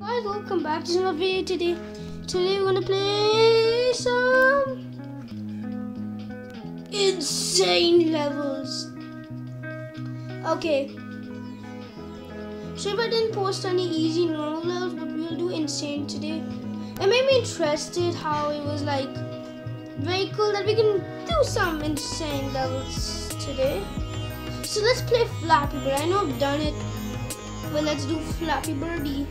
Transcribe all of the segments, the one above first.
Guys, welcome back to another video today. Today we're gonna play some insane levels. Okay. So if I didn't post any easy normal levels, but we'll do insane today. It made me interested how it was like very cool that we can do some insane levels today. So let's play Flappy Bird. I know I've done it, but let's do Flappy Birdie.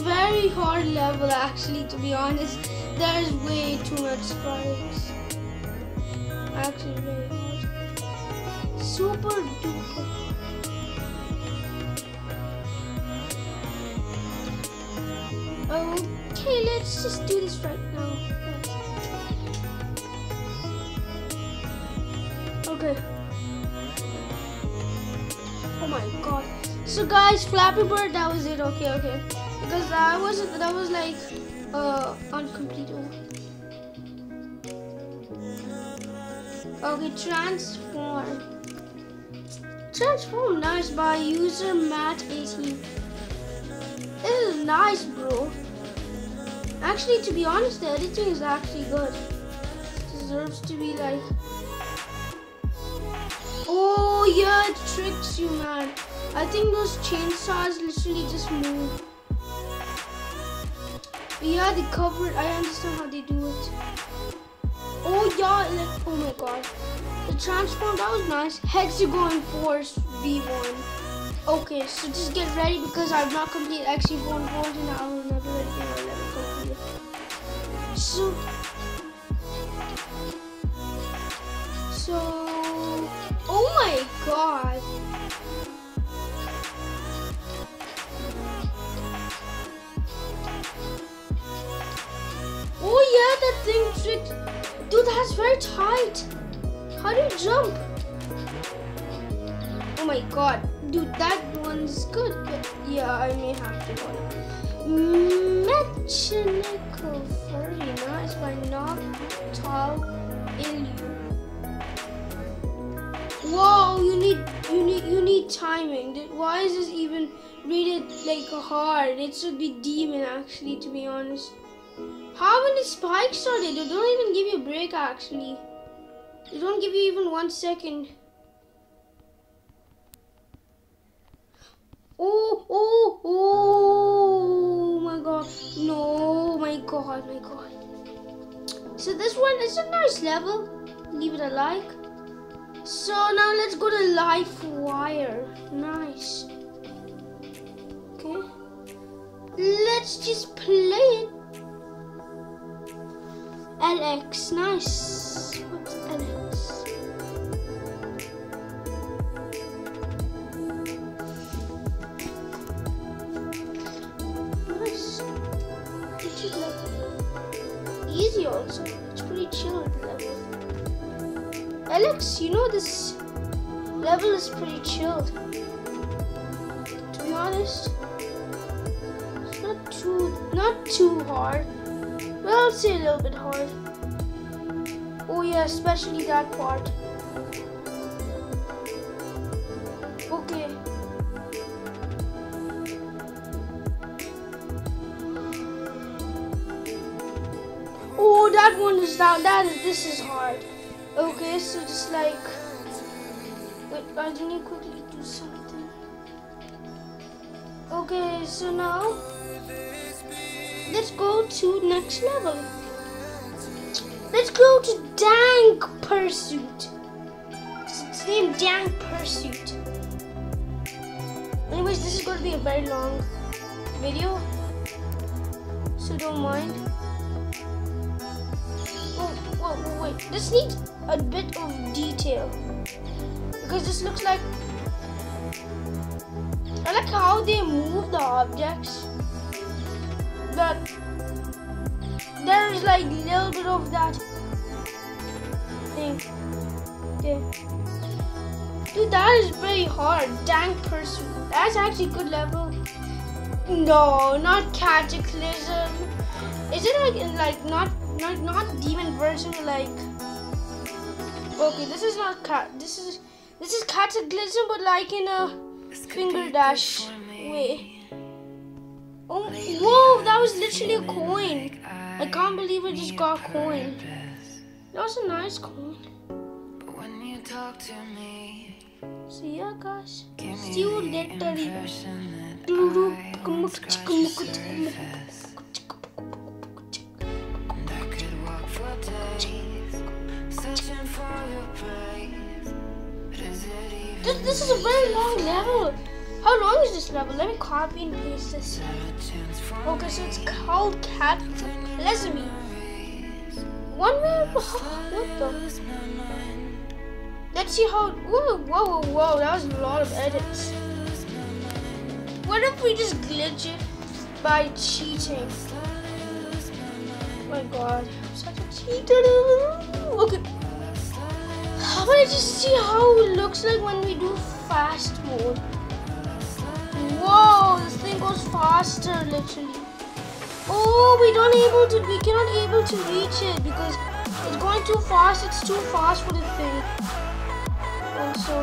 Very hard level actually to be honest. There's way too much spikes. Actually very hard. Super duper Okay, let's just do this right now. Okay. Oh my god. So guys, Flappy Bird, that was it. Okay, okay. Because that was that was like uh uncompleted. Okay, transform. Transform nice by user Matt 18. This is nice, bro. Actually, to be honest, the editing is actually good. deserves to be like. Oh yeah, it tricks you, man. I think those chainsaws literally just move. Yeah, they cover it. I understand how they do it. Oh yeah, like oh my god. The transform that was nice. Going force V1. Okay, so just get ready because I've not completed one volt and I will never let you know, never complete it. So So Oh my god. Dude, that's very tight. How do you jump? Oh my god. Dude, that one's good, but yeah, I may have to go. Mechanical Furry, nice by Noctal Illu. Whoa, you need you need you need timing. Why is this even rated like hard? It should be demon actually to be honest. How many spikes are there? They don't even give you a break actually. They don't give you even one second. Oh, oh, oh my god. No, my god, my god. So this one is a nice level. Leave it a like. So now let's go to life wire. Nice. Okay. Let's just play it. LX, nice. What's LX? Nice. Just like easy also. It's pretty chill level. Alex, you know this level is pretty chilled. To be honest, it's not too not too hard. Well, say a little bit hard. Oh yeah, especially that part. Okay. Oh, that one is down. That is. This is hard. Okay, so just like. Wait, I need to quickly do something. Okay, so now let's go to next level. Let's go to Dank Pursuit. It's named Dank Pursuit. Anyways, this is going to be a very long video, so don't mind. Oh, whoa, whoa, wait. This needs a bit of detail because this looks like I like how they move the objects but there's like a little bit of that thing. Okay dude that is very hard. Dank pursuit that's actually good level. No not cataclysm. Is it like like not not not demon version like okay this is not cat this is this is cataclysm but like in a Finger dash. Wait. Oh, whoa, that was literally a coin. I can't believe I just got a coin. That was a nice coin. But when you talk to me, See ya, guys. See you later. This, this is a very long level. Oh, how long is this level? Let me copy and paste this. Okay, so it's called Cat Lesmi. One way. What the? Let's see how. Whoa, whoa, whoa, whoa! That was a lot of edits. What if we just glitch it by cheating? Oh my god, I'm such a cheater. Okay. How about I just see how it looks like when we do fast mode? Whoa, this thing goes faster literally. Oh, we don't able to, we cannot able to reach it because it's going too fast. It's too fast for the thing. Also.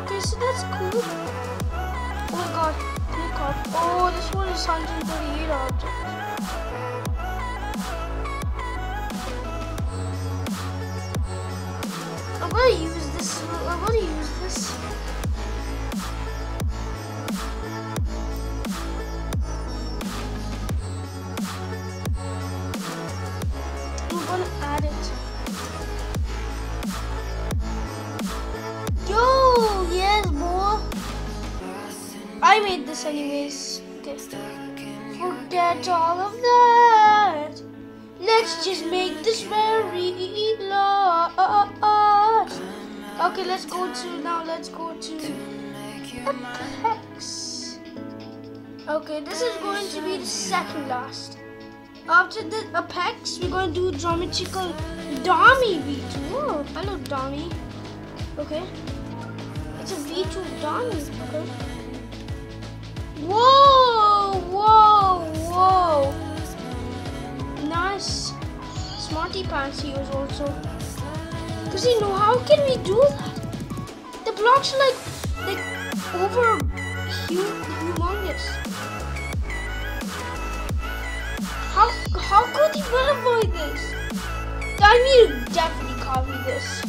Okay, so that's cool. Oh my god, click off. Oh, this one is 138 objects. I'm gonna use this. I'm gonna use this. I'm gonna add it. Yo, yes, boy. I made this anyways. Forget all of that. Let's just make this very large. Okay, let's go to now. Let's go to Apex. Okay, this is going to be the second last. After the Apex, we're going to do geometrical Dami V2. Oh, hello Dami. Okay. It's a V2 Dami. Okay. Whoa! Whoa! Whoa! Nice. Smarty Pants he was also. Cause you know how can we do that? The blocks are like like over hu- humongous. How how could he avoid this? I need to definitely copy this.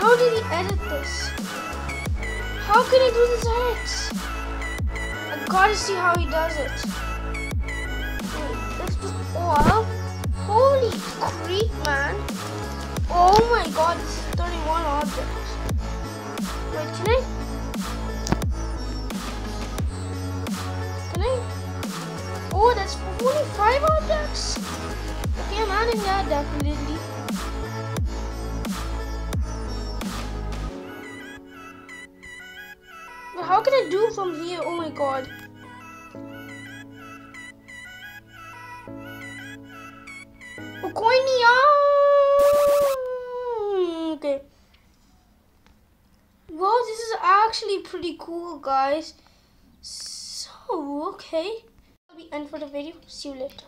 How did he edit this? How can he do this edits? I gotta see how he does it. All. Oh, Holy creep, man. Oh my god, this is 31 objects. Wait, can I? Can I? Oh, that's 45 objects? Okay, I'm adding that definitely. But how can I do from here? Oh my god. Okay. Wow, this is actually pretty cool, guys. So, okay. That'll be end for the video. See you later.